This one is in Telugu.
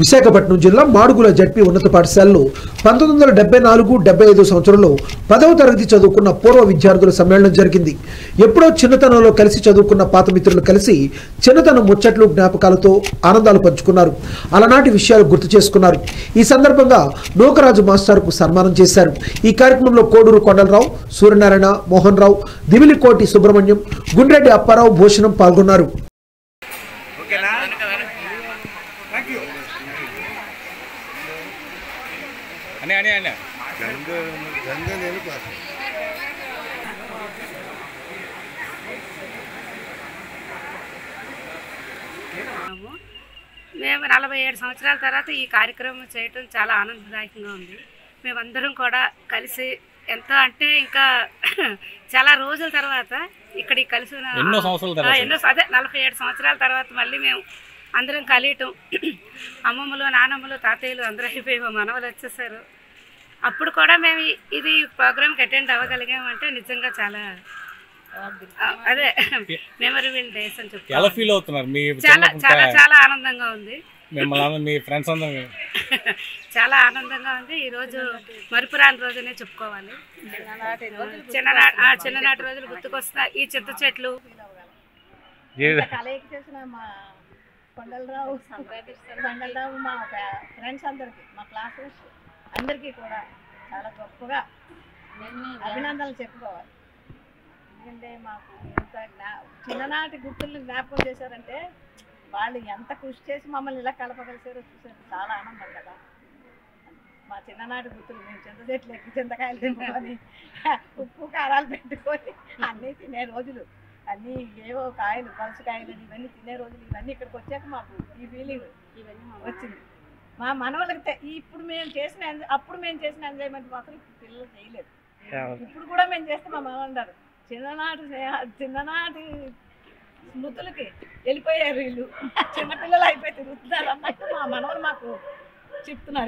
విశాఖపట్నం జిల్లా మాడుగుల జడ్పీ ఉన్నత పాఠశాలలో పంతొమ్మిది వందల డెబ్బై నాలుగు డెబ్బై ఐదు సంవత్సరంలో పదవ తరగతి చదువుకున్న పూర్వ విద్యార్థుల సమ్మేళనం జరిగింది. ఎప్పుడో చిన్నతనంలో కలిసి చదువుకున్న పాత మిత్రులు కలిసి చిన్నతనం ముచ్చట్లు జ్ఞాపకాలతో ఆనందాలు పంచుకున్నారు. అలనాటి విషయాలు గుర్తు చేసుకున్నారు. ఈ సందర్భంగా నూకరాజు మాస్టర్కు సన్మానం చేశారు. ఈ కార్యక్రమంలో కోడూరు కొండలరావు సూర్యనారాయణ మోహన్ రావు దివిలికోటి సుబ్రహ్మణ్యం గుండ్రెడ్డి అప్పారావు భూషణం పాల్గొన్నారు. అనే అనే అనే. గంగ గంగ నేను క్లాస్ ఉన్నాము మేము నలభై ఏడు సంవత్సరాల తర్వాత ఈ కార్యక్రమం చేయటం చాలా ఆనందదాయకంగా ఉంది. మేమందరం కూడా కలిసి ఎంతో అంటే ఇంకా చాలా రోజుల తర్వాత ఇక్కడికి కలిసి ఎన్నో సంవత్సరాల అదే నలభై ఏడు సంవత్సరాల తర్వాత మళ్ళీ మేము అందరం కలియటం. అమ్మమ్మలు నానమ్మలు తాతయ్యలు అందరూ అయిపోయి మా మనవలు వచ్చేసారు. అప్పుడు కూడా మేము ఇది ప్రోగ్రామ్కి అటెండ్ అవ్వగలిగామంటే నిజంగా చాలా అదే మెమరబుల్ డేస్ అని చెప్తాను ఎలా ఫీల్ అవుతున్నారు? మీ చాలా చాలా చాలా ఆనందంగా ఉంది. మిమ్మల్ని మీ ఫ్రెండ్స్ అందరూ చాలా ఆనందంగా ఉంది. ఈ రోజు మరుపురాని రోజునే చెప్పుకోవాలి. చిన్ననాటి ఆ, చిన్ననాటి రోజులు గుర్తుకొస్తా ఈ చింత చెట్లు. కొండలరావు కొండలరావు మా ఫ్రెండ్స్ అందరికి మా క్లాసెస్ అందరికీ కూడా చాలా గొప్పగా అభినందనలు చెప్పుకోవాలి. ఎందుకంటే మాకు ఇంత చిన్ననాటి గుర్తుల్ని జ్ఞాపకం చేశారంటే వాళ్ళు ఎంత కృషి చేసి మమ్మల్ని ఇలా కలపగలిసారో చూసారు చాలా ఆనందం కదా. మా చిన్ననాటి గుర్తులు మేము చింత చెట్లు ఎక్కి చింతకాయలు తింపుకొని ఉప్పు కారాలు పెట్టుకొని అన్నీ తినే రోజులు. అన్నీ ఏవో కాయలు పలుసుకాయలు అని ఇవన్నీ తినే రోజులు ఇవన్నీ ఇక్కడికి వచ్చాక మాకు ఈ ఫీలింగ్ వచ్చింది. మా మనవలకి తె- ఇప్పుడు మేము చేసిన ఎంజాయ్ అప్పుడు మేము చేసిన ఎంజాయ్మెంట్ మాత్రం ఇప్పుడు పిల్లలు చేయలేదు. ఇప్పుడు కూడా మేము చేస్తే మా మనవలు అంటారు చిన్ననాటి స్నేహ చిన్ననాటి స్మృతులకి వెళ్ళిపోయారు వీళ్ళు. చిన్నపిల్లలు అయిపోయి తిరుగుతున్నారు అన్నట్టు మా మనవలు మాకు చెప్తున్నారు